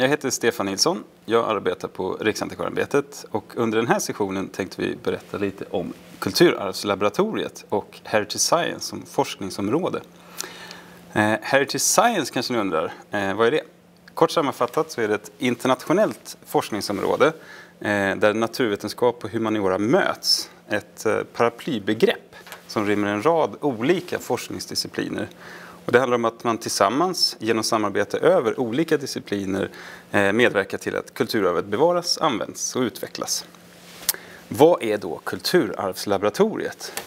Jag heter Stefan Nilsson. Jag arbetar på Riksantikvarieämbetet och under den här sessionen tänkte vi berätta lite om Kulturarvslaboratoriet och Heritage Science som forskningsområde. Eh, Heritage Science kanske ni undrar, eh, vad är det? Kort sammanfattat så är det ett internationellt forskningsområde eh, där naturvetenskap och humaniora möts. Ett eh, paraplybegrepp som rymmer en rad olika forskningsdiscipliner och det handlar om att man tillsammans genom samarbete över olika discipliner eh, medverkar till att kulturarvet bevaras, används och utvecklas. Vad är då Kulturarvslaboratoriet?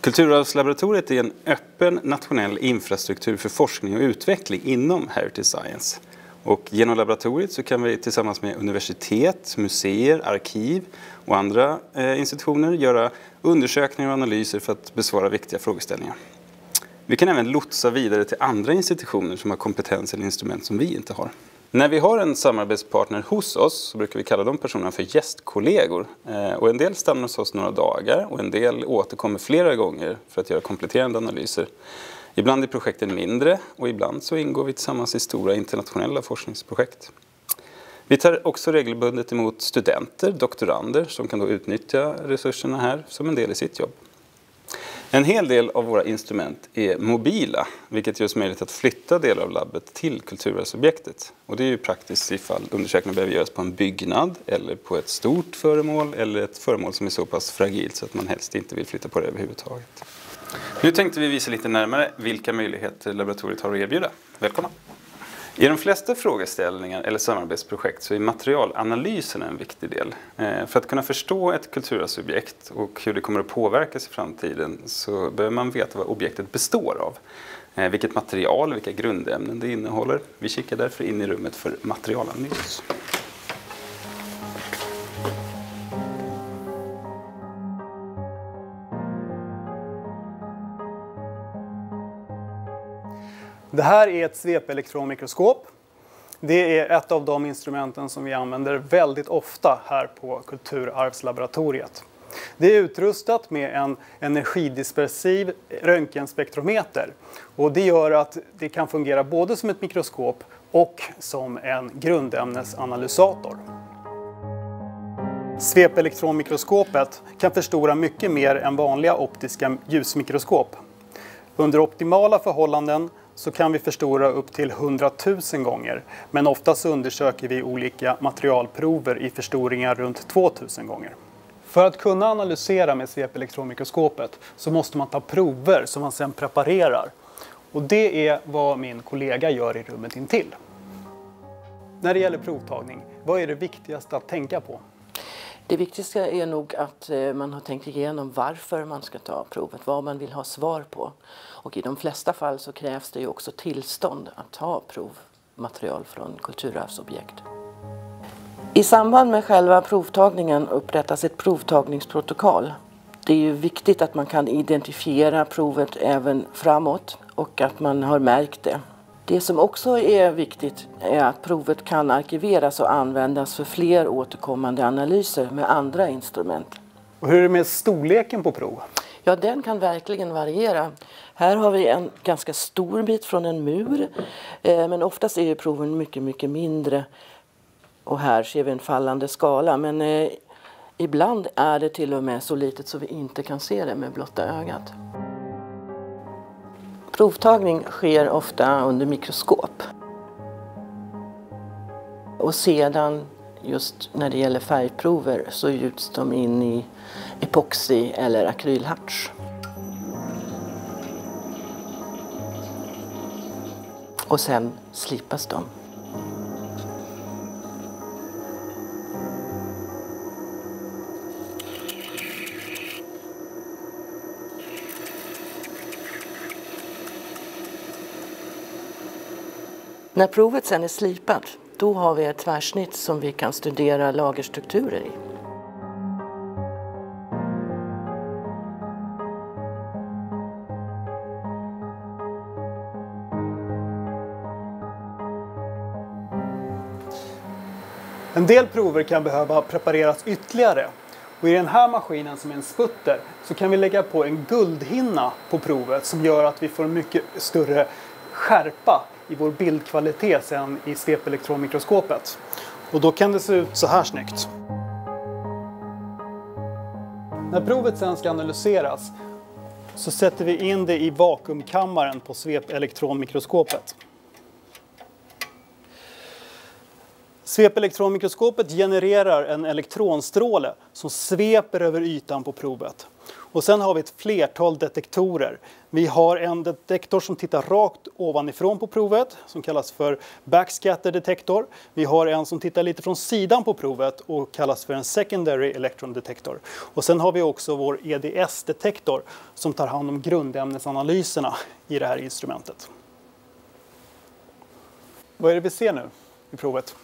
Kulturarvslaboratoriet är en öppen nationell infrastruktur för forskning och utveckling inom Heritage Science. Och genom laboratoriet så kan vi tillsammans med universitet, museer, arkiv och andra eh, institutioner göra undersökningar och analyser för att besvara viktiga frågeställningar. Vi kan även lotsa vidare till andra institutioner som har kompetens eller instrument som vi inte har. När vi har en samarbetspartner hos oss så brukar vi kalla de personerna för gästkollegor. Eh, och en del stannar hos oss några dagar och en del återkommer flera gånger för att göra kompletterande analyser. Ibland är projekten mindre och ibland så ingår vi tillsammans i stora internationella forskningsprojekt. Vi tar också regelbundet emot studenter, doktorander, som kan då utnyttja resurserna här som en del i sitt jobb. En hel del av våra instrument är mobila, vilket gör det möjligt att flytta delar av labbet till kulturarvsobjektet. Och det är ju praktiskt ifall undersökningen behöver göras på en byggnad eller på ett stort föremål eller ett föremål som är så pass fragilt så att man helst inte vill flytta på det överhuvudtaget. Nu tänkte vi visa lite närmare vilka möjligheter laboratoriet har att erbjuda. Välkomna! I de flesta frågeställningar eller samarbetsprojekt så är materialanalysen en viktig del. Eh, för att kunna förstå ett kulturarvsobjekt och hur det kommer att påverkas i framtiden så behöver man veta vad objektet består av. Eh, vilket material, vilka grundämnen det innehåller. Vi kikar därför in i rummet för materialanalys. Det här är ett svepelektronmikroskop. Det är ett av de instrumenten som vi använder väldigt ofta här på Kulturarvslaboratoriet. Det är utrustat med en energidispersiv röntgenspektrometer och det gör att det kan fungera både som ett mikroskop och som en grundämnesanalysator. Svepelektronmikroskopet kan förstora mycket mer än vanliga optiska ljusmikroskop. Under optimala förhållanden så kan vi förstora upp till 100 000 gånger. Men oftast undersöker vi olika materialprover i förstoringar runt 2000 gånger. För att kunna analysera med svepelektronmikroskopet så måste man ta prover som man sedan preparerar. Och det är vad min kollega gör i rummet intill. När det gäller provtagning, vad är det viktigaste att tänka på? Det viktigaste är nog att eh, man har tänkt igenom varför man ska ta provet, vad man vill ha svar på. Och i de flesta fall så krävs det ju också tillstånd att ta provmaterial från kulturarvsobjekt. I samband med själva provtagningen upprättas ett provtagningsprotokoll. Det är ju viktigt att man kan identifiera provet även framåt och att man har märkt det. Det som också är viktigt är att provet kan arkiveras och användas för fler återkommande analyser med andra instrument. Och hur är det med storleken på prov? Ja, den kan verkligen variera. Här har vi en ganska stor bit från en mur, eh, men oftast är proven mycket, mycket mindre. Och här ser vi en fallande skala, men eh, ibland är det till och med så litet så vi inte kan se det med blotta ögat. Provtagning sker ofta under mikroskop. Och sedan, just när det gäller färgprover, så gjuts de in i epoxy eller akrylharts. Och sen slipas de. När provet sen är slipat, då har vi ett tvärsnitt som vi kan studera lagerstrukturer i. En del prover kan behöva prepareras ytterligare och i den här maskinen som är en sputter så kan vi lägga på en guldhinna på provet som gör att vi får en mycket större skärpa i vår bildkvalitet sen i svepelektronmikroskopet. Och då kan det se ut så här snyggt. När provet sen ska analyseras så sätter vi in det i vakuumkammaren på svepelektronmikroskopet. Svepelektronmikroskopet genererar en elektronstråle som sveper över ytan på provet. Och sen har vi ett flertal detektorer. Vi har en detektor som tittar rakt ovanifrån på provet som kallas för backscatter detektor. Vi har en som tittar lite från sidan på provet och kallas för en secondary electron detector. Och sen har vi också vår EDS-detektor som tar hand om grundämnesanalyserna i det här instrumentet. Vad är det vi ser nu i provet?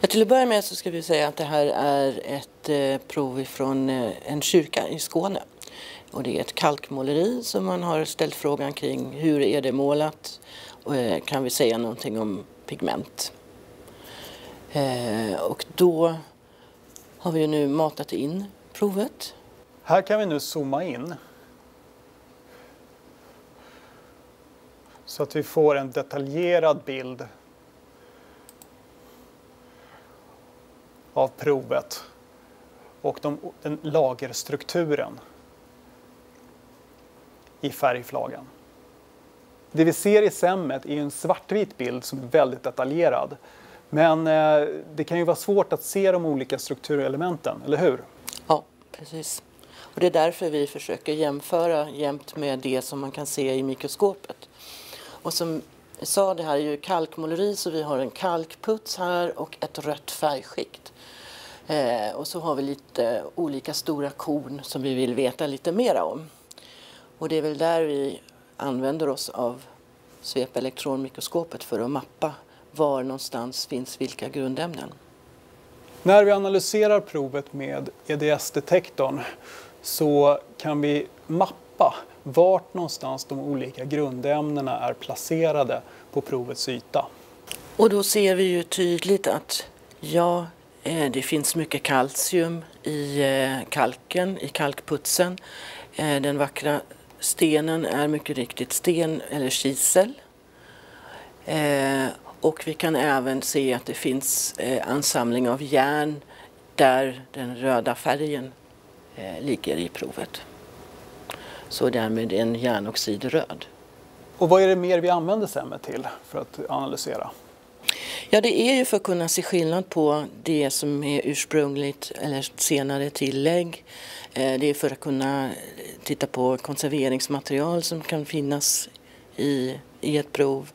Ja, till att börja med så ska vi säga att det här är ett eh, prov från eh, en kyrka i Skåne. Och det är ett kalkmåleri som man har ställt frågan kring hur är det målat och eh, kan vi säga någonting om pigment. Och då har vi ju nu matat in provet. Här kan vi nu zooma in. Så att vi får en detaljerad bild av provet och de, den lagerstrukturen i färgflagan. Det vi ser i SEMmet är en svartvit bild som är väldigt detaljerad. Men eh, det kan ju vara svårt att se de olika strukturelementen, eller hur? Ja, precis. Och det är därför vi försöker jämföra jämt med det som man kan se i mikroskopet. Och som jag sa, det här är ju kalkmåleri så vi har en kalkputs här och ett rött färgskikt. Eh, och så har vi lite olika stora korn som vi vill veta lite mer om. Och det är väl där vi använder oss av svepelektronmikroskopet för att mappa var någonstans finns vilka grundämnen. När vi analyserar provet med EDS-detektorn så kan vi mappa vart någonstans de olika grundämnena är placerade på provets yta. Och då ser vi ju tydligt att ja, Eh, det finns mycket kalcium i eh, kalken, i kalkputsen. Eh, den vackra Stenen är mycket riktigt sten eller kisel. Och vi kan även se att det finns ansamling av järn där den röda färgen ligger i provet. Så därmed en järnoxid röd. Och vad är det mer vi använder SEMME till för att analysera? Ja, det är ju för att kunna se skillnad på det som är ursprungligt eller senare tillägg. Eh, det är för att kunna titta på konserveringsmaterial som kan finnas i, i ett prov.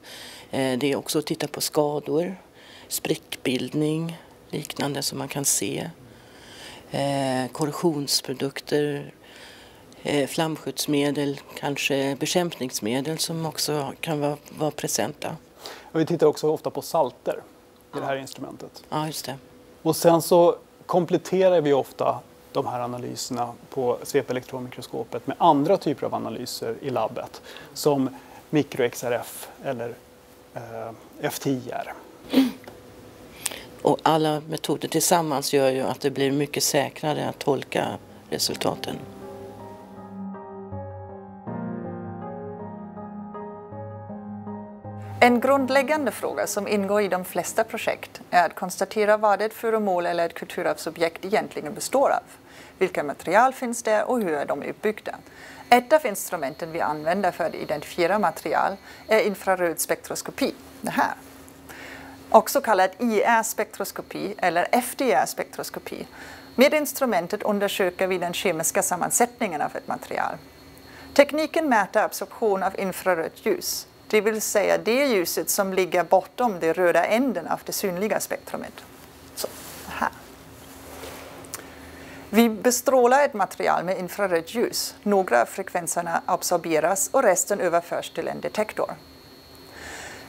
Eh, det är också att titta på skador, sprickbildning, liknande som man kan se. Eh, korrosionsprodukter, flamskyddsmedel, kanske bekämpningsmedel som också kan vara, vara presenta. Vi tittar också ofta på salter i det här instrumentet. Ja, just det. Och sen så kompletterar vi ofta de här analyserna på svepelektronmikroskopet med andra typer av analyser i labbet som mikro-XRF eller eh, FTIR. Och alla metoder tillsammans gör ju att det blir mycket säkrare att tolka resultaten. En grundläggande fråga som ingår i de flesta projekt är att konstatera vad ett föremål eller ett kulturarvsobjekt egentligen består av. Vilka material finns där och hur är de uppbyggda? Ett av instrumenten vi använder för att identifiera material är infraröd spektroskopi, det här. Också kallad IR-spektroskopi eller FDR-spektroskopi. Med instrumentet undersöker vi den kemiska sammansättningen av ett material. Tekniken mäter absorption av infrarött ljus det vill säga det ljuset som ligger bortom den röda änden av det synliga spektrumet. Så, här. Vi bestrålar ett material med infrarött ljus. Några av frekvenserna absorberas och resten överförs till en detektor.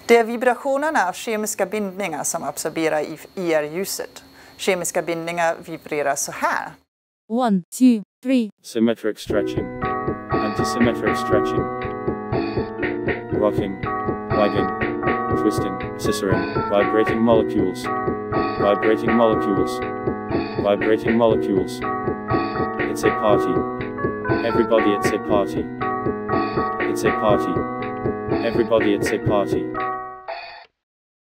Det är vibrationerna av kemiska bindningar som absorberar IR-ljuset. Kemiska bindningar vibrerar så här. One, two, three. Symmetric stretching. Antisymmetric stretching rocking, wagging, twisting, scissoring, vibrating molecules, vibrating molecules, vibrating molecules. It's a party. Everybody, it's a party. It's a party. Everybody it's a party.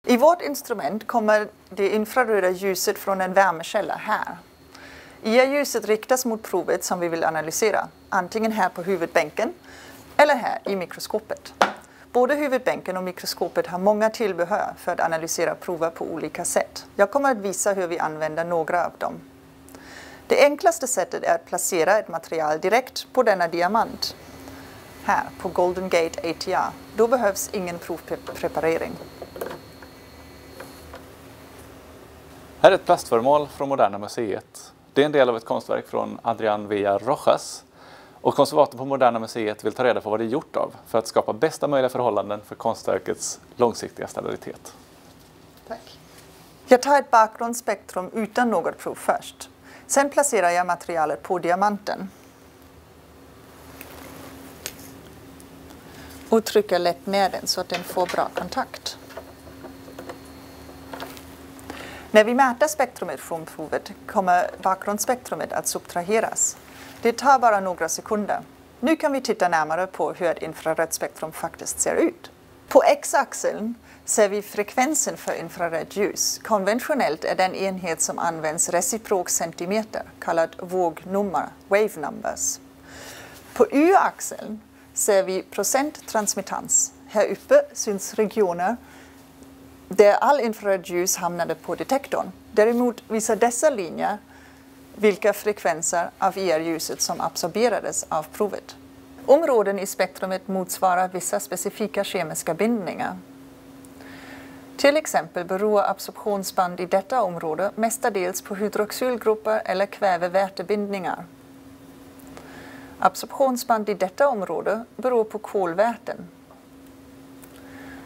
I vårt instrument kommer det infraröda ljuset från en värmekälla här. IA-ljuset riktas mot provet som vi vill analysera, antingen här på huvudbänken eller här i mikroskopet. Både huvudbänken och mikroskopet har många tillbehör för att analysera prover på olika sätt. Jag kommer att visa hur vi använder några av dem. Det enklaste sättet är att placera ett material direkt på denna diamant. Här på Golden Gate ATR. Då behövs ingen provpreparering. Här är ett plastföremål från Moderna Museet. Det är en del av ett konstverk från Adrian Villa Rojas. Och konservatorn på Moderna Museet vill ta reda på vad det är gjort av för att skapa bästa möjliga förhållanden för konstverkets långsiktiga stabilitet. Tack. Jag tar ett bakgrundsspektrum utan något prov först. Sen placerar jag materialet på diamanten. Och trycker lätt ner den så att den får bra kontakt. När vi mäter spektrumet från provet kommer bakgrundsspektrumet att subtraheras. Det tar bara några sekunder. Nu kan vi titta närmare på hur ett infrarött spektrum faktiskt ser ut. På x-axeln ser vi frekvensen för infrarött ljus. Konventionellt är den enhet som används reciprok centimeter, kallad vågnummer, wave numbers. På y-axeln ser vi procent transmittans. Här uppe syns regioner där all infrarött ljus hamnade på detektorn. Däremot visar dessa linjer vilka frekvenser av e IR-ljuset som absorberades av provet. Områden i spektrumet motsvarar vissa specifika kemiska bindningar. Till exempel beror absorptionsband i detta område mestadels på hydroxylgrupper eller kvävevätebindningar. Absorptionsband i detta område beror på kolväten.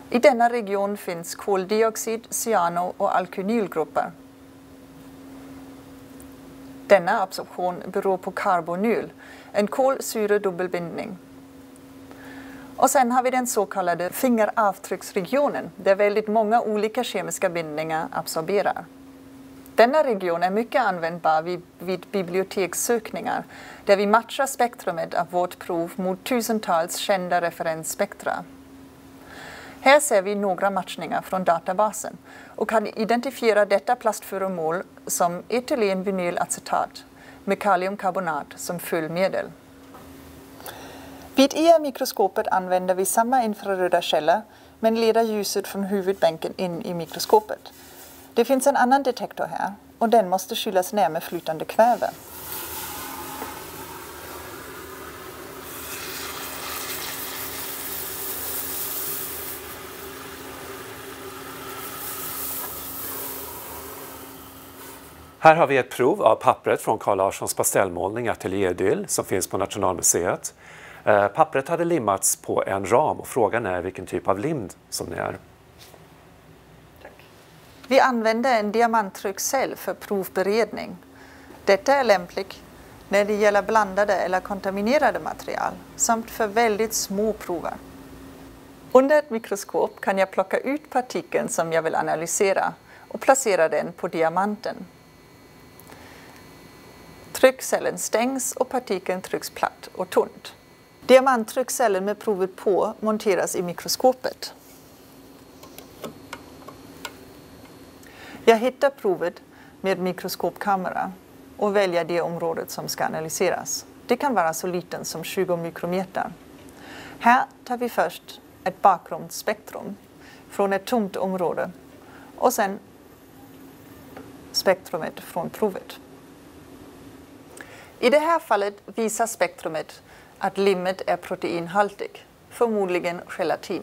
I denna region finns koldioxid, cyano och alkynylgrupper. Denna absorption beror på karbonyl, en kolsyredubbelbindning. Och sen har vi den så kallade fingeravtrycksregionen där väldigt många olika kemiska bindningar absorberar. Denna region är mycket användbar vid, vid bibliotekssökningar där vi matchar spektrumet av vårt prov mot tusentals kända referensspektra. Här ser vi några matchningar från databasen och kan identifiera detta plastföremål som etylenvinylacetat med kaliumkarbonat som fyllmedel. Vid e IR-mikroskopet använder vi samma infraröda källa men leder ljuset från huvudbänken in i mikroskopet. Det finns en annan detektor här och den måste kylas ner med flytande kväve. Här har vi ett prov av pappret från Carl Larssons pastellmålning Ateljéidyll som finns på Nationalmuseet. Eh, pappret hade limmats på en ram och frågan är vilken typ av lim som det är. Vi använder en diamanttryckcell för provberedning. Detta är lämpligt när det gäller blandade eller kontaminerade material samt för väldigt små prover. Under ett mikroskop kan jag plocka ut partikeln som jag vill analysera och placera den på diamanten. Tryckcellen stängs och partikeln trycks platt och tunt. Diamanttryckcellen med provet på monteras i mikroskopet. Jag hittar provet med mikroskopkamera och väljer det området som ska analyseras. Det kan vara så liten som 20 mikrometer. Här tar vi först ett bakgrundsspektrum från ett tomt område och sen spektrumet från provet. I det här fallet visar spektrumet att limmet är proteinhaltigt, förmodligen gelatin.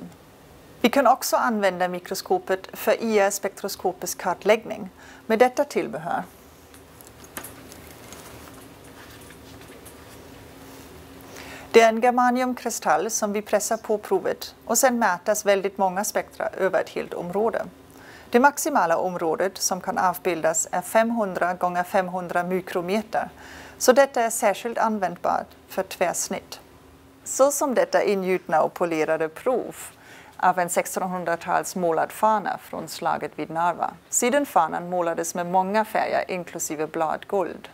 Vi kan också använda mikroskopet för IR-spektroskopisk kartläggning med detta tillbehör. Det är en germaniumkristall som vi pressar på provet och sen mätas väldigt många spektra över ett helt område. Det maximala området som kan avbildas är 500 gånger 500 mikrometer så detta är särskilt användbart för tvärsnitt. Så som detta ingjutna och polerade prov av en 1600-tals målad fana från slaget vid Narva. Sidenfanan målades med många färger inklusive bladguld.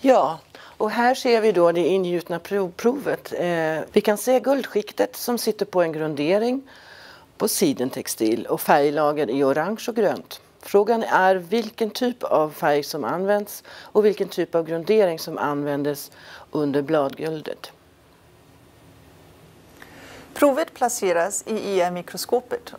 Ja, Och här ser vi då det ingjutna provet. Eh, vi kan se guldskiktet som sitter på en grundering på sidentextil och färglager i orange och grönt. Frågan är vilken typ av färg som används och vilken typ av grundering som användes under bladguldet. Provet placeras i IR-mikroskopet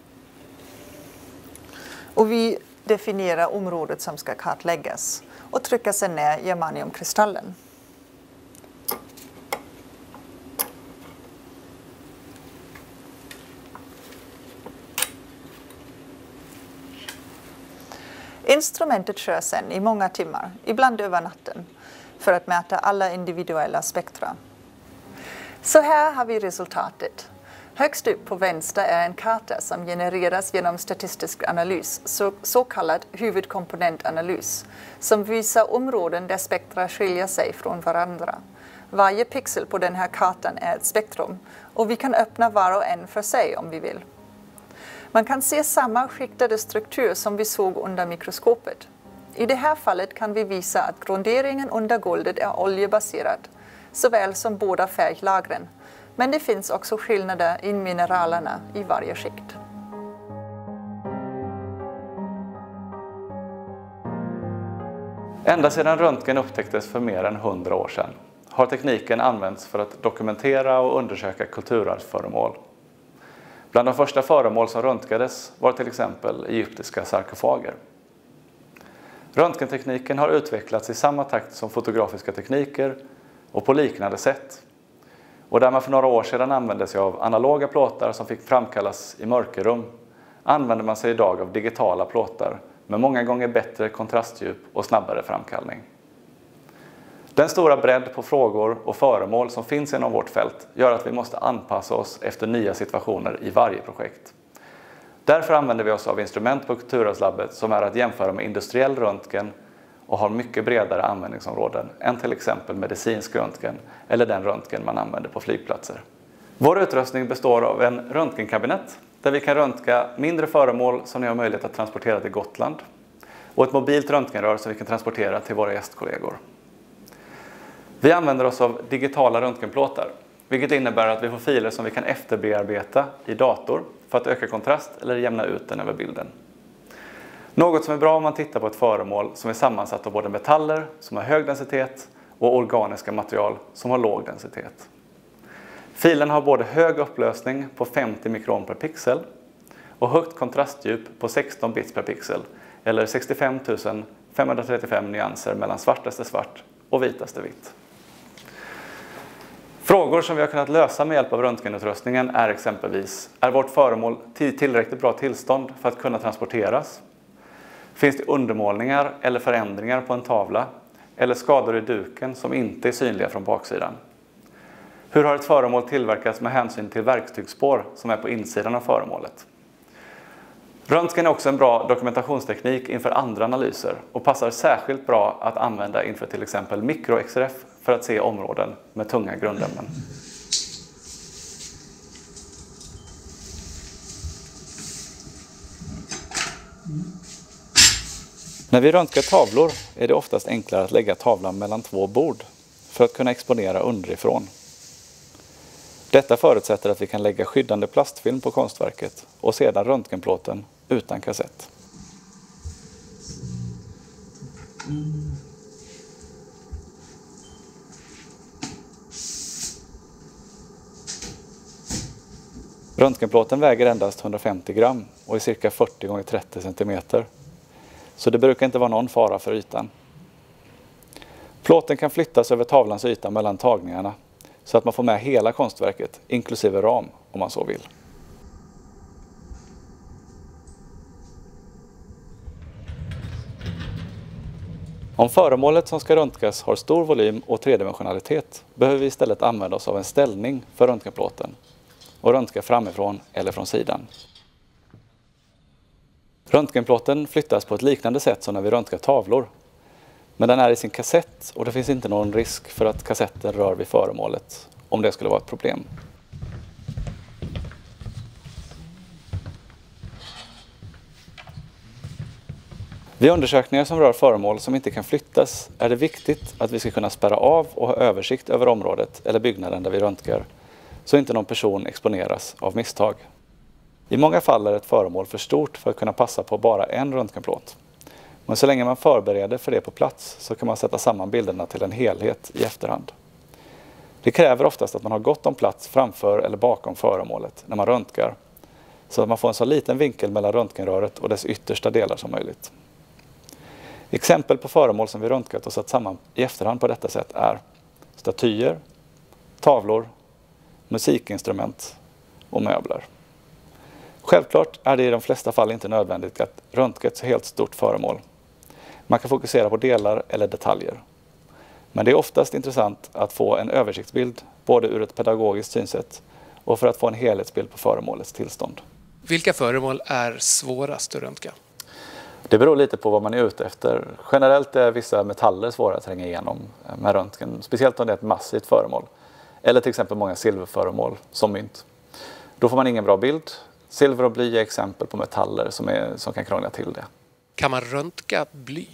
och vi definierar området som ska kartläggas och trycker sedan ner germaniumkristallen. Instrumentet kör sedan i många timmar, ibland över natten, för att mäta alla individuella spektra. Så här har vi resultatet. Högst upp på vänster är en karta som genereras genom statistisk analys, så, så kallad huvudkomponentanalys, som visar områden där spektra skiljer sig från varandra. Varje pixel på den här kartan är ett spektrum och vi kan öppna var och en för sig om vi vill. Man kan se samma skiktade struktur som vi såg under mikroskopet. I det här fallet kan vi visa att grunderingen under guldet är oljebaserad, såväl som båda färglagren. Men det finns också skillnader i mineralerna i varje skikt. Ända sedan röntgen upptäcktes för mer än 100 år sedan har tekniken använts för att dokumentera och undersöka kulturarvsföremål Bland de första föremål som röntgades var till exempel egyptiska sarkofager. Röntgentekniken har utvecklats i samma takt som fotografiska tekniker och på liknande sätt. Och där man för några år sedan använde sig av analoga plåtar som fick framkallas i mörkerrum använder man sig idag av digitala plåtar med många gånger bättre kontrastdjup och snabbare framkallning. Den stora bredd på frågor och föremål som finns inom vårt fält gör att vi måste anpassa oss efter nya situationer i varje projekt. Därför använder vi oss av instrument på Kulturarvslabbet som är att jämföra med industriell röntgen och har mycket bredare användningsområden än till exempel medicinsk röntgen eller den röntgen man använder på flygplatser. Vår utrustning består av en röntgenkabinett där vi kan röntga mindre föremål som ni har möjlighet att transportera till Gotland och ett mobilt röntgenrör som vi kan transportera till våra gästkollegor. Vi använder oss av digitala röntgenplåtar, vilket innebär att vi får filer som vi kan efterbearbeta i dator för att öka kontrast eller jämna ut den över bilden. Något som är bra om man tittar på ett föremål som är sammansatt av både metaller som har hög densitet och organiska material som har låg densitet. Filen har både hög upplösning på 50 mikron per pixel och högt kontrastdjup på 16 bits per pixel eller 65 535 nyanser mellan svartaste svart och vitaste vitt. Frågor som vi har kunnat lösa med hjälp av röntgenutrustningen är exempelvis, är vårt föremål i tillräckligt bra tillstånd för att kunna transporteras? Finns det undermålningar eller förändringar på en tavla? Eller skador i duken som inte är synliga från baksidan? Hur har ett föremål tillverkats med hänsyn till verktygsspår som är på insidan av föremålet? Röntgen är också en bra dokumentationsteknik inför andra analyser och passar särskilt bra att använda inför till exempel mikro-XRF för att se områden med tunga grundämnen. När vi röntgar tavlor är det oftast enklare att lägga tavlan mellan två bord för att kunna exponera underifrån. Detta förutsätter att vi kan lägga skyddande plastfilm på konstverket och sedan röntgenplåten utan kassett. Röntgenplåten väger endast 150 gram och är cirka 40 x 30 cm. Så det brukar inte vara någon fara för ytan. Plåten kan flyttas över tavlans yta mellan tagningarna så att man får med hela konstverket, inklusive ram, om man så vill. Om föremålet som ska röntgas har stor volym och tredimensionalitet behöver vi istället använda oss av en ställning för röntgenplåten och röntga framifrån eller från sidan. Röntgenplåten flyttas på ett liknande sätt som när vi röntgar tavlor. Men den är i sin kassett och det finns inte någon risk för att kassetten rör vid föremålet om det skulle vara ett problem. Vid undersökningar som rör föremål som inte kan flyttas är det viktigt att vi ska kunna spärra av och ha översikt över området eller byggnaden där vi röntgar så inte någon person exponeras av misstag. I många fall är ett föremål för stort för att kunna passa på bara en röntgenplåt. Men så länge man förbereder för det på plats så kan man sätta samman bilderna till en helhet i efterhand. Det kräver oftast att man har gott om plats framför eller bakom föremålet när man röntgar så att man får en så liten vinkel mellan röntgenröret och dess yttersta delar som möjligt. Exempel på föremål som vi röntgat och satt samman i efterhand på detta sätt är statyer, tavlor, musikinstrument och möbler. Självklart är det i de flesta fall inte nödvändigt att röntga ett helt stort föremål. Man kan fokusera på delar eller detaljer. Men det är oftast intressant att få en översiktsbild både ur ett pedagogiskt synsätt och för att få en helhetsbild på föremålets tillstånd. Vilka föremål är svårast att röntga? Det beror lite på vad man är ute efter. Generellt är vissa metaller svåra att tränga igenom med röntgen, speciellt om det är ett massivt föremål. Eller till exempel många silverföremål som mynt. Då får man ingen bra bild. Silver och bly är exempel på metaller som, är, som kan krångla till det. Kan man röntga bly?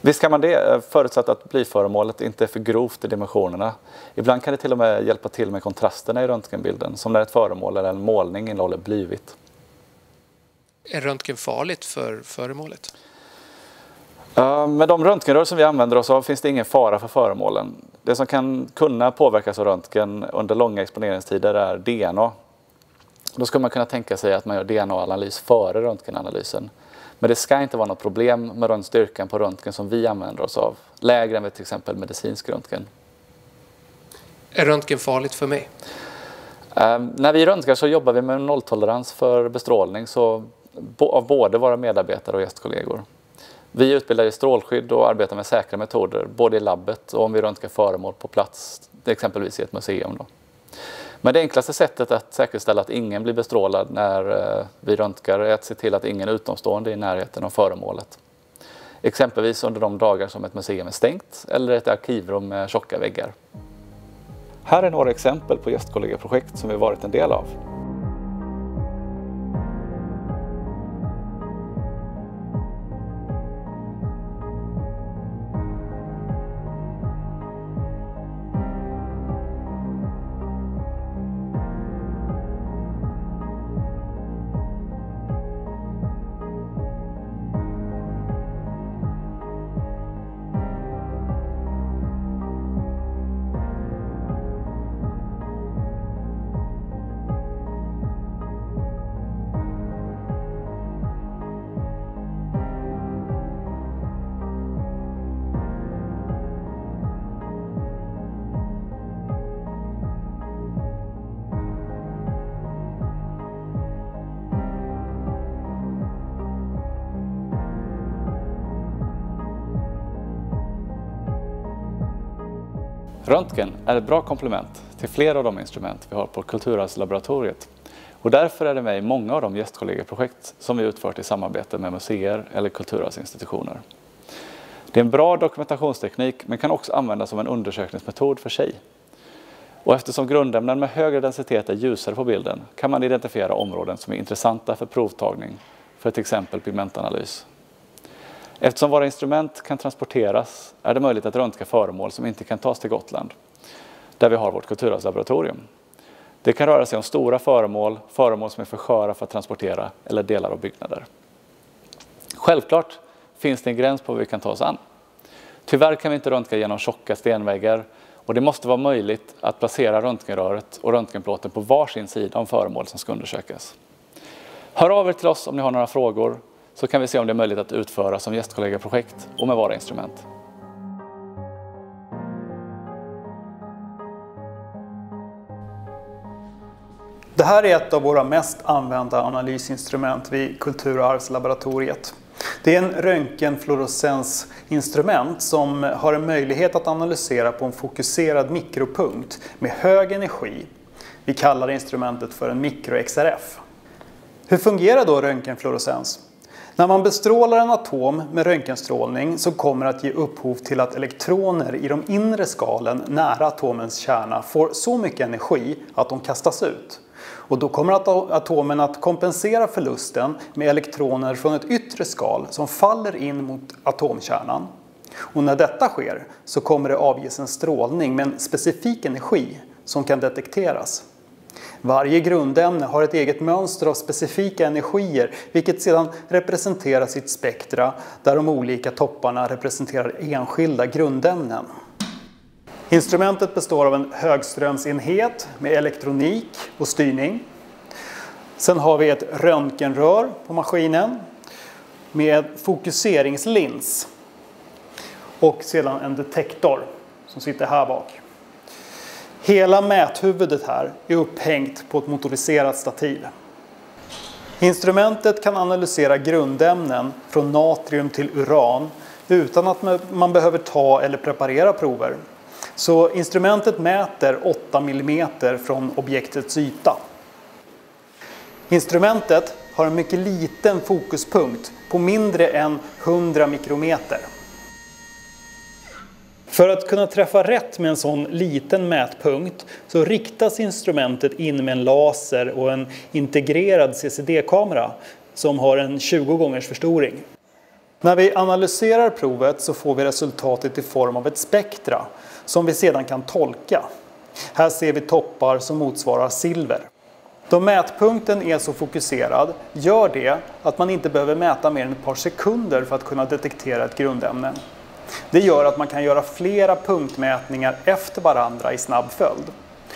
Visst kan man det, förutsatt att blyföremålet inte är för grovt i dimensionerna. Ibland kan det till och med hjälpa till med kontrasterna i röntgenbilden, som när ett föremål eller en målning innehåller blyvitt. Är röntgen farligt för föremålet? Med de röntgenrör som vi använder oss av finns det ingen fara för föremålen. Det som kan kunna påverkas av röntgen under långa exponeringstider är DNA. Då skulle man kunna tänka sig att man gör DNA-analys före röntgenanalysen. Men det ska inte vara något problem med den styrkan på röntgen som vi använder oss av. Lägre än vid till exempel medicinsk röntgen. Är röntgen farligt för mig? Uh, när vi röntgar så jobbar vi med nolltolerans för bestrålning så, av både våra medarbetare och gästkollegor. Vi utbildar i strålskydd och arbetar med säkra metoder både i labbet och om vi röntgar föremål på plats, exempelvis i ett museum. Då. Men det enklaste sättet att säkerställa att ingen blir bestrålad när eh, vi röntgar är att se till att ingen utomstående är i närheten av föremålet. Exempelvis under de dagar som ett museum är stängt eller ett arkivrum med tjocka väggar. Här är några exempel på gästkollegaprojekt som vi varit en del av. Röntgen är ett bra komplement till flera av de instrument vi har på Kulturarvslaboratoriet. Och därför är det med i många av de gästkollegeprojekt som vi utfört i samarbete med museer eller kulturarvsinstitutioner. Det är en bra dokumentationsteknik men kan också användas som en undersökningsmetod för sig. Och eftersom grundämnen med högre densitet är ljusare på bilden kan man identifiera områden som är intressanta för provtagning för till exempel pigmentanalys. Eftersom våra instrument kan transporteras är det möjligt att röntga föremål som inte kan tas till Gotland, där vi har vårt kulturarvslaboratorium. Det kan röra sig om stora föremål, föremål som är för sköra för att transportera eller delar av byggnader. Självklart finns det en gräns på vad vi kan ta oss an. Tyvärr kan vi inte röntga genom tjocka stenväggar och det måste vara möjligt att placera röntgenröret och röntgenplåten på varsin sida om föremål som ska undersökas. Hör av er till oss om ni har några frågor så kan vi se om det är möjligt att utföra som gästkollegaprojekt och med våra instrument. Det här är ett av våra mest använda analysinstrument vid Kulturarvslaboratoriet. Det är en röntgenfluorescensinstrument som har en möjlighet att analysera på en fokuserad mikropunkt med hög energi. Vi kallar instrumentet för en mikro-XRF. Hur fungerar då röntgenfluorescens? När man bestrålar en atom med röntgenstrålning så kommer det att ge upphov till att elektroner i de inre skalen nära atomens kärna får så mycket energi att de kastas ut. Och då kommer atomen att kompensera förlusten med elektroner från ett yttre skal som faller in mot atomkärnan. Och när detta sker så kommer det avges en strålning med en specifik energi som kan detekteras. Varje grundämne har ett eget mönster av specifika energier vilket sedan representerar sitt spektra där de olika topparna representerar enskilda grundämnen. Instrumentet består av en högströmsenhet med elektronik och styrning. Sen har vi ett röntgenrör på maskinen med fokuseringslins och sedan en detektor som sitter här bak. Hela mäthuvudet här är upphängt på ett motoriserat stativ. Instrumentet kan analysera grundämnen från natrium till uran utan att man behöver ta eller preparera prover. Så instrumentet mäter 8 mm från objektets yta. Instrumentet har en mycket liten fokuspunkt på mindre än 100 mikrometer. För att kunna träffa rätt med en sån liten mätpunkt så riktas instrumentet in med en laser och en integrerad CCD-kamera som har en 20 gångers förstoring. När vi analyserar provet så får vi resultatet i form av ett spektra som vi sedan kan tolka. Här ser vi toppar som motsvarar silver. Då mätpunkten är så fokuserad gör det att man inte behöver mäta mer än ett par sekunder för att kunna detektera ett grundämne. Det gör att man kan göra flera punktmätningar efter varandra i snabb följd.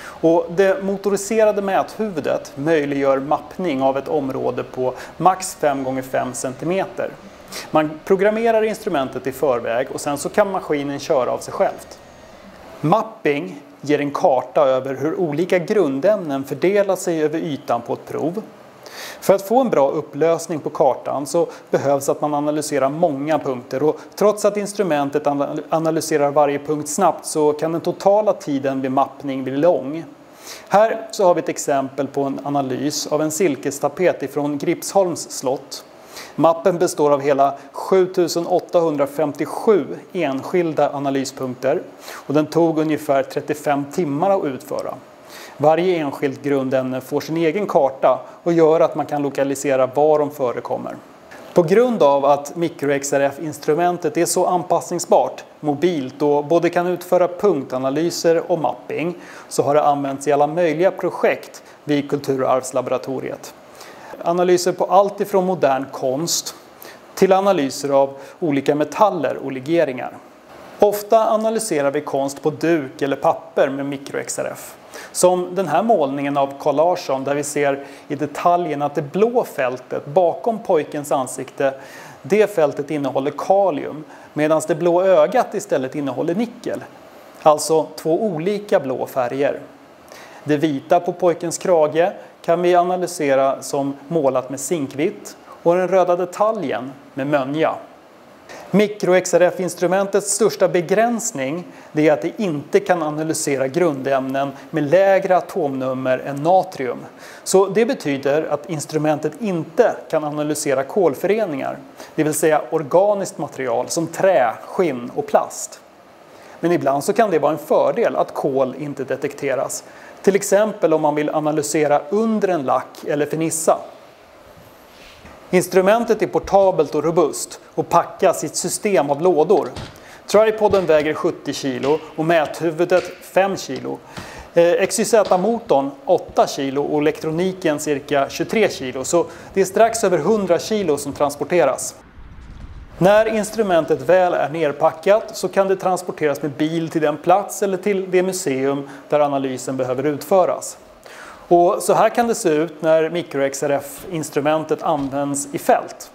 Och det motoriserade mäthuvudet möjliggör mappning av ett område på max 5 x 5 cm. Man programmerar instrumentet i förväg och sen så kan maskinen köra av sig självt. Mapping ger en karta över hur olika grundämnen fördelar sig över ytan på ett prov för att få en bra upplösning på kartan så behövs att man analyserar många punkter och trots att instrumentet analyserar varje punkt snabbt så kan den totala tiden vid mappning bli lång. Här så har vi ett exempel på en analys av en silkestapet ifrån Gripsholms slott. Mappen består av hela 7857 enskilda analyspunkter och den tog ungefär 35 timmar att utföra. Varje enskilt grundämne får sin egen karta och gör att man kan lokalisera var de förekommer. På grund av att MicroXRF-instrumentet är så anpassningsbart mobilt och både kan utföra punktanalyser och mapping så har det använts i alla möjliga projekt vid Kulturarvslaboratoriet. Analyser på allt ifrån modern konst till analyser av olika metaller och legeringar. Ofta analyserar vi konst på duk eller papper med MicroXRF. Som den här målningen av Carl Larsson där vi ser i detaljen att det blå fältet bakom pojkens ansikte, det fältet innehåller kalium medan det blå ögat istället innehåller nickel. Alltså två olika blå färger. Det vita på pojkens krage kan vi analysera som målat med zinkvitt och den röda detaljen med mönja. MicroXRF-instrumentets största begränsning är att det inte kan analysera grundämnen med lägre atomnummer än natrium. Så det betyder att instrumentet inte kan analysera kolföreningar, det vill säga organiskt material som trä, skinn och plast. Men ibland så kan det vara en fördel att kol inte detekteras. Till exempel om man vill analysera under en lack eller fernissa. Instrumentet är portabelt och robust och packas i ett system av lådor. Tripoden väger 70 kg och mäthuvudet 5 kg. Eh, XYZ-motorn 8 kg och elektroniken cirka 23 kg. Så det är strax över 100 kg som transporteras. När instrumentet väl är nerpackat så kan det transporteras med bil till den plats eller till det museum där analysen behöver utföras. Och så här kan det se ut när Micro-XRF-instrumentet används i fält.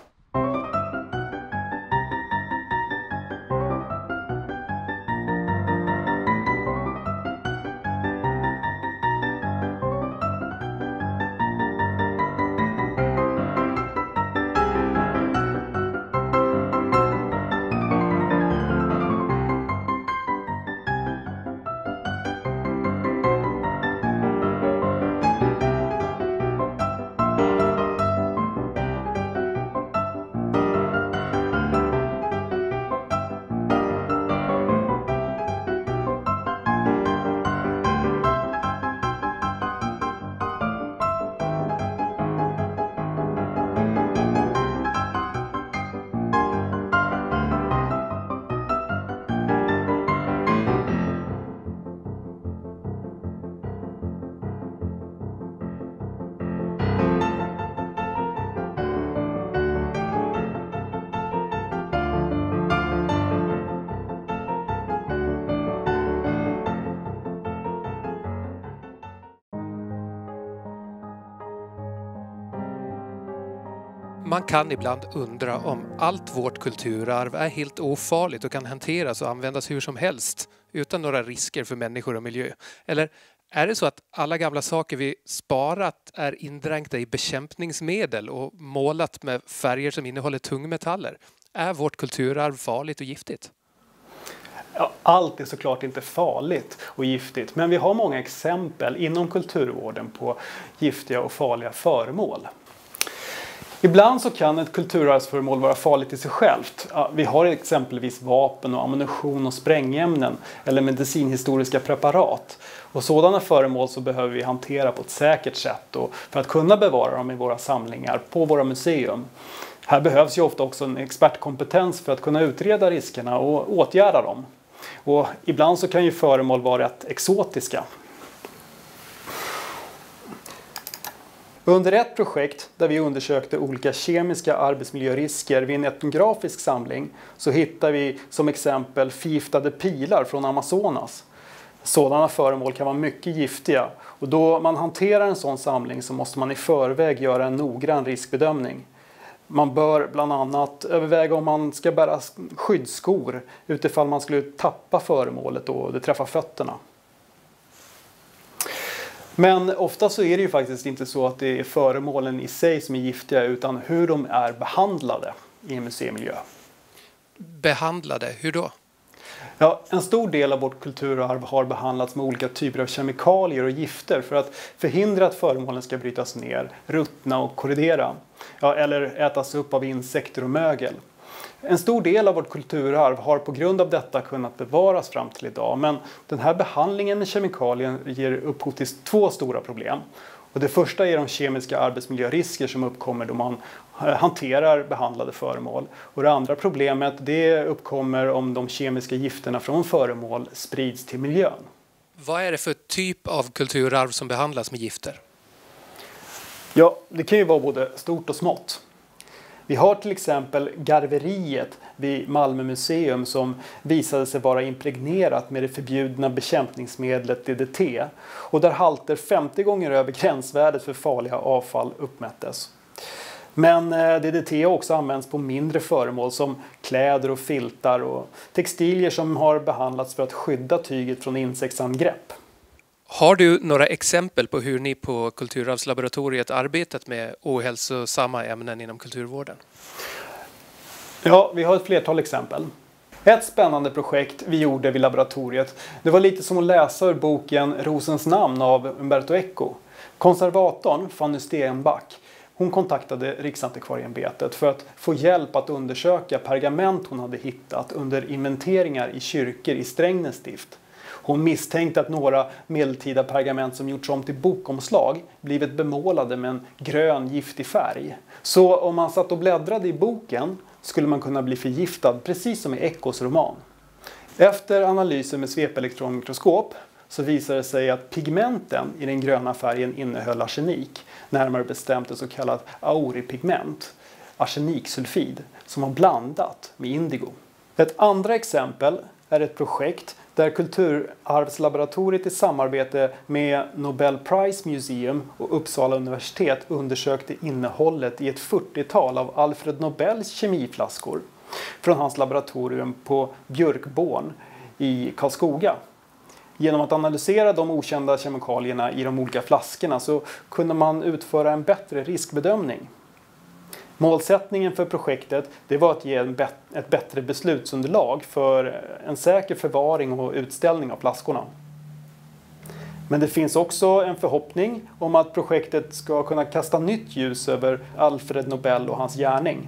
Man kan ibland undra om allt vårt kulturarv är helt ofarligt och kan hanteras och användas hur som helst utan några risker för människor och miljö. Eller är det så att alla gamla saker vi sparat är indränkta i bekämpningsmedel och målat med färger som innehåller tungmetaller? Är vårt kulturarv farligt och giftigt? Allt är såklart inte farligt och giftigt, men vi har många exempel inom kulturvården på giftiga och farliga föremål. Ibland så kan ett kulturarvsföremål vara farligt i sig självt. Vi har exempelvis vapen och ammunition och sprängämnen eller medicinhistoriska preparat. Och sådana föremål så behöver vi hantera på ett säkert sätt och för att kunna bevara dem i våra samlingar på våra museum. Här behövs ju ofta också en expertkompetens för att kunna utreda riskerna och åtgärda dem. Och ibland så kan ju föremål vara rätt exotiska. Under ett projekt där vi undersökte olika kemiska arbetsmiljörisker vid en etnografisk samling så hittade vi som exempel förgiftade pilar från Amazonas. Sådana föremål kan vara mycket giftiga och då man hanterar en sån samling så måste man i förväg göra en noggrann riskbedömning. Man bör bland annat överväga om man ska bära skyddsskor utifall man skulle tappa föremålet och det träffar fötterna. Men ofta så är det ju faktiskt inte så att det är föremålen i sig som är giftiga utan hur de är behandlade i en museimiljö. Behandlade, hur då? Ja, en stor del av vårt kulturarv har behandlats med olika typer av kemikalier och gifter för att förhindra att föremålen ska brytas ner, ruttna och korrodera. Ja, eller ätas upp av insekter och mögel. En stor del av vårt kulturarv har på grund av detta kunnat bevaras fram till idag men den här behandlingen med kemikalier ger upphov till två stora problem. Och det första är de kemiska arbetsmiljörisker som uppkommer då man hanterar behandlade föremål. Och det andra problemet det uppkommer om de kemiska gifterna från föremål sprids till miljön. Vad är det för typ av kulturarv som behandlas med gifter? Ja, det kan ju vara både stort och smått. Vi har till exempel garveriet vid Malmö museum som visade sig vara impregnerat med det förbjudna bekämpningsmedlet DDT och där halter 50 gånger över gränsvärdet för farliga avfall uppmättes. Men eh, DDT har också använts på mindre föremål som kläder och filtar och textilier som har behandlats för att skydda tyget från insektsangrepp. Har du några exempel på hur ni på Kulturarvslaboratoriet arbetat med ohälsosamma ämnen inom kulturvården? Ja, vi har ett flertal exempel. Ett spännande projekt vi gjorde vid laboratoriet, det var lite som att läsa ur boken Rosens namn av Umberto Eco. Konservatorn Fanny Stenback hon kontaktade Riksantikvarieämbetet för att få hjälp att undersöka pergament hon hade hittat under inventeringar i kyrkor i Strängnäs stift. Hon misstänkte att några medeltida pergament som gjorts om till bokomslag blivit bemålade med en grön giftig färg. Så om man satt och bläddrade i boken skulle man kunna bli förgiftad precis som i Echos roman. Efter analyser med svepelektronmikroskop så visade det sig att pigmenten i den gröna färgen innehöll arsenik, närmare bestämt ett så kallat auripigment, arseniksulfid, som var blandat med indigo. Ett andra exempel är ett projekt där Kulturarvslaboratoriet i samarbete med Nobel Prize Museum och Uppsala universitet undersökte innehållet i ett 40-tal av Alfred Nobels kemiflaskor från hans laboratorium på Björkborn i Karlskoga. Genom att analysera de okända kemikalierna i de olika flaskorna så kunde man utföra en bättre riskbedömning. Målsättningen för projektet det var att ge ett bättre beslutsunderlag för en säker förvaring och utställning av flaskorna. Men det finns också en förhoppning om att projektet ska kunna kasta nytt ljus över Alfred Nobel och hans gärning.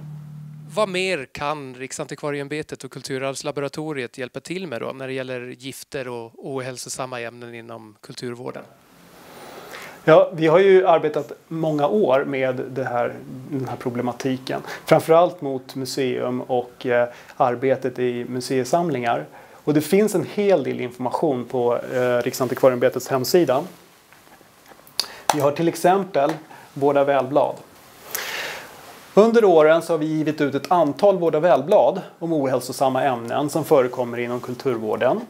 Vad mer kan Riksantikvarieämbetet och Kulturarvslaboratoriet hjälpa till med då när det gäller gifter och ohälsosamma ämnen inom kulturvården? Ja, vi har ju arbetat många år med det här, den här problematiken. Framförallt mot museum och eh, arbetet i museisamlingar. Och det finns en hel del information på eh, Riksantikvarieämbetets hemsida. Vi har till exempel Vårda välblad. Under åren så har vi givit ut ett antal Vårda välblad om ohälsosamma ämnen som förekommer inom kulturvården.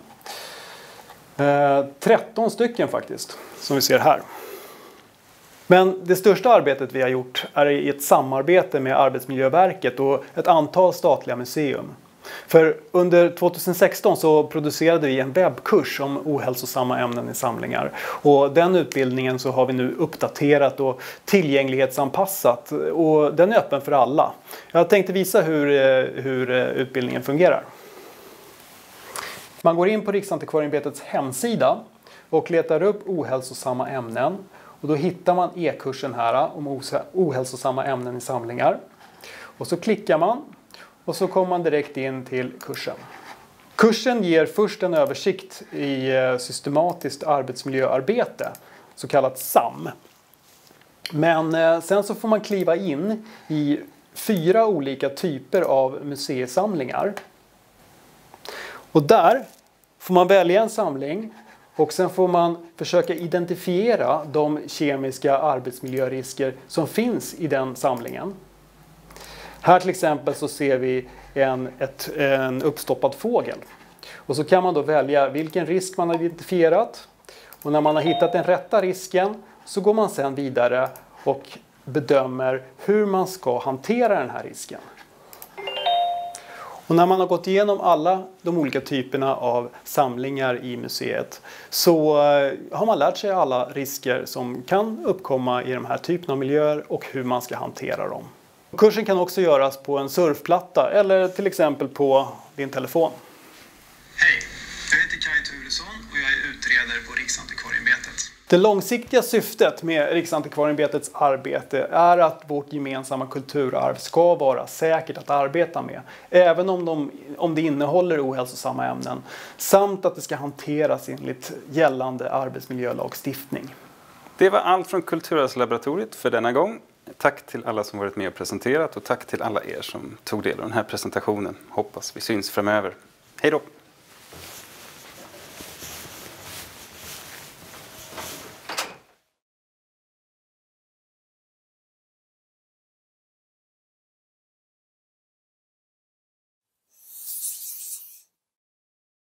Eh, 13 stycken faktiskt, som vi ser här. Men det största arbetet vi har gjort är i ett samarbete med Arbetsmiljöverket och ett antal statliga museum. För under 2016 så producerade vi en webbkurs om ohälsosamma ämnen i samlingar. Och den utbildningen så har vi nu uppdaterat och tillgänglighetsanpassat och den är öppen för alla. Jag tänkte visa hur, eh, hur eh, utbildningen fungerar. Man går in på Riksantikvarieämbetets hemsida och letar upp ohälsosamma ämnen. Och då hittar man e-kursen här om ohälsosamma ämnen i samlingar. Och så klickar man och så kommer man direkt in till kursen. Kursen ger först en översikt i eh, systematiskt arbetsmiljöarbete, så kallat SAM. Men eh, sen så får man kliva in i fyra olika typer av museisamlingar. Och där får man välja en samling och sen får man försöka identifiera de kemiska arbetsmiljörisker som finns i den samlingen. Här till exempel så ser vi en, ett, en uppstoppad fågel. Och så kan man då välja vilken risk man har identifierat. Och när man har hittat den rätta risken så går man sedan vidare och bedömer hur man ska hantera den här risken. Och när man har gått igenom alla de olika typerna av samlingar i museet så eh, har man lärt sig alla risker som kan uppkomma i de här typerna av miljöer och hur man ska hantera dem. Kursen kan också göras på en surfplatta eller till exempel på din telefon. Hej, jag heter Kaj Turesson och jag är utredare på Riksantikvarieämbetet. Det långsiktiga syftet med Riksantikvarieämbetets arbete är att vårt gemensamma kulturarv ska vara säkert att arbeta med, även om, de, om det innehåller ohälsosamma ämnen, samt att det ska hanteras enligt gällande arbetsmiljölagstiftning. Det var allt från Kulturarvslaboratoriet för denna gång. Tack till alla som varit med och presenterat och tack till alla er som tog del av den här presentationen. Hoppas vi syns framöver. Hej då!